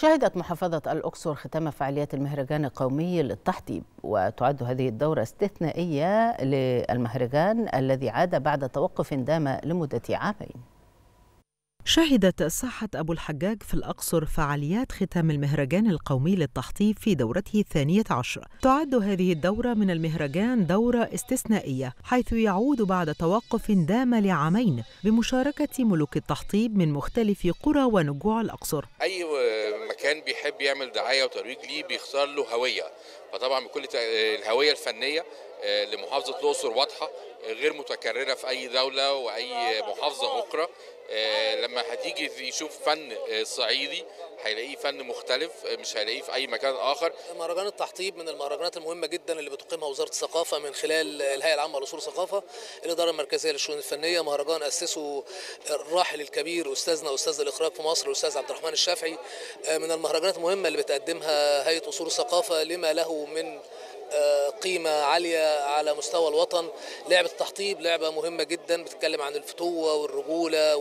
شهدت محافظة الأقصر ختام فعاليات المهرجان القومي للتحطيب وتعد هذه الدورة استثنائية للمهرجان الذي عاد بعد توقف دام لمدة عامين. شهدت ساحة أبو الحجاج في الأقصر فعاليات ختام المهرجان القومي للتحطيب في دورته الثانية عشر. تعد هذه الدورة من المهرجان دورة استثنائية حيث يعود بعد توقف دام لعامين بمشاركة ملوك التحطيب من مختلف قرى ونجوع الأقصر. أي مكان بيحب يعمل دعاية وترويج ليه بيختار له هوية. فطبعا بكل الهوية الفنية لمحافظة الأقصر واضحة غير متكررة في أي دولة وأي محافظة أخرى. لما هتيجي يشوف فن صعيدي هيلاقيه فن مختلف مش هيلاقيه في أي مكان آخر. مهرجان التحطيب من المهرجانات المهمة جدا اللي بتقيمها وزارة الثقافة من خلال الهيئة العامة لأصول الثقافة الإدارة المركزية للشؤون الفنية مهرجان أسسه الراحل الكبير أستاذنا أستاذ الإخراج في مصر الأستاذ عبد الرحمن الشافعي. من المهرجانات المهمة اللي بتقدمها هيئة أصول الثقافة لما له من قيمة عالية على مستوى الوطن. لعبة التحطيب لعبة مهمة جدا بتتكلم عن الفتوة والرجولة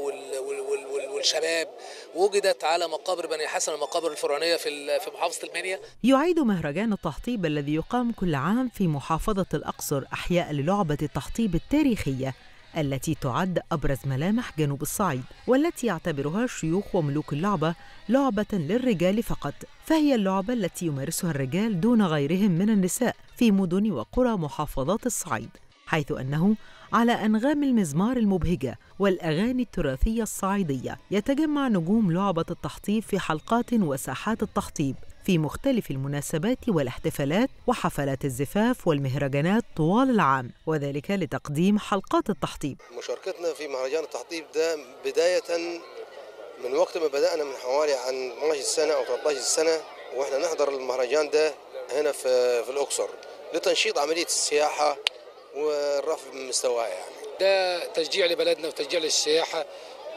والشباب. وجدت على مقابر بني حسن المقابر الفرعونية في في محافظة المنيا. يعيد مهرجان التحطيب الذي يقام كل عام في محافظة الأقصر أحياء للعبة التحطيب التاريخية التي تعد أبرز ملامح جنوب الصعيد والتي يعتبرها شيوخ وملوك اللعبة لعبة للرجال فقط. فهي اللعبة التي يمارسها الرجال دون غيرهم من النساء. في مدن وقرى محافظات الصعيد حيث أنه على أنغام المزمار المبهجة والأغاني التراثية الصعيدية يتجمع نجوم لعبة التحطيب في حلقات وساحات التحطيب في مختلف المناسبات والاحتفالات وحفلات الزفاف والمهرجانات طوال العام وذلك لتقديم حلقات التحطيب. مشاركتنا في مهرجان التحطيب ده بداية من وقت ما بدأنا من حوالي عن 12 سنة أو 13 سنة وإحنا نحضر المهرجان ده هنا في في الأقصر لتنشيط عملية السياحة والرفع من مستواها يعني. ده تشجيع لبلدنا وتشجيع للسياحة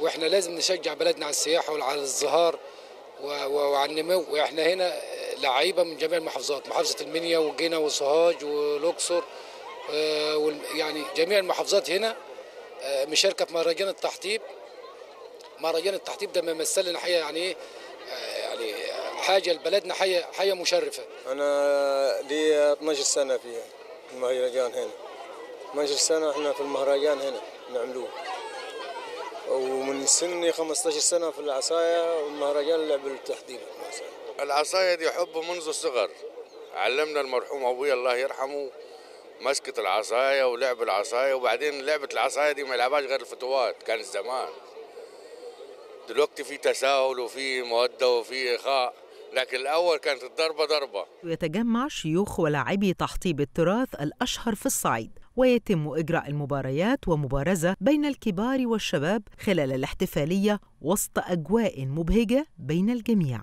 وإحنا لازم نشجع بلدنا على السياحة وعلى الازدهار وعلى النمو. وإحنا هنا لعيبة من جميع المحافظات محافظة المنيا وجينا وسوهاج والأقصر يعني جميع المحافظات هنا مشاركة في مهرجان التحطيب. مهرجان التحطيب ده ممثل لنا حقيقه يعني إيه؟ يعني حاجة لبلدنا حاجة حاجة مشرفة. أنا لي 12 سنة في المهرجان هنا. 12 سنة إحنا في المهرجان هنا نعملوه. ومن سني 15 سنة في العصاية والمهرجان لعب التحديد العصاية دي حب منذ الصغر. علمنا المرحوم أبوي الله يرحمه مسكة العصاية ولعب العصاية وبعدين لعبة العصاية دي ما يلعبهاش غير الفتوات كان زمان دلوقتي في تساهل وفي مودة وفي إخاء لكن الأول كانت الضربة ضربة. يتجمع شيوخ ولاعبي تحطيب التراث الأشهر في الصعيد ويتم إجراء المباريات ومبارزة بين الكبار والشباب خلال الاحتفالية وسط أجواء مبهجة بين الجميع.